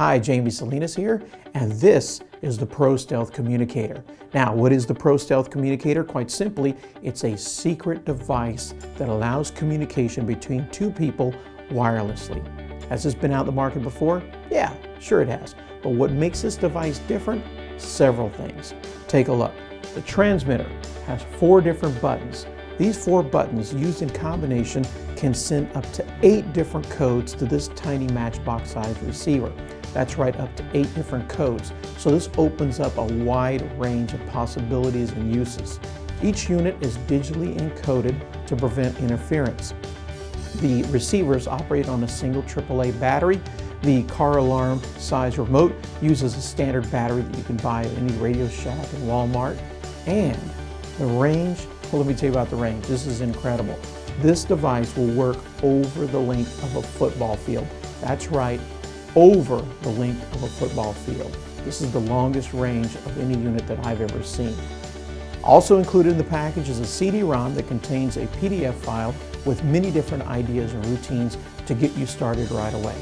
Hi, Jamie Salinas here, and this is the Pro Stealth Communicator. Now, what is the Pro Stealth Communicator? Quite simply, it's a secret device that allows communication between two people wirelessly. Has this been out in the market before? Yeah, sure it has. But what makes this device different? Several things. Take a look. The transmitter has four different buttons. These four buttons used in combination can send up to eight different codes to this tiny matchbox sized receiver. That's right, up to eight different codes. So this opens up a wide range of possibilities and uses. Each unit is digitally encoded to prevent interference. The receivers operate on a single AAA battery. The car alarm size remote uses a standard battery that you can buy at any Radio Shack and Walmart. And the range, well, let me tell you about the range. This is incredible. This device will work over the length of a football field. That's right, over the length of a football field. This is the longest range of any unit that I've ever seen. Also included in the package is a CD-ROM that contains a PDF file with many different ideas and routines to get you started right away.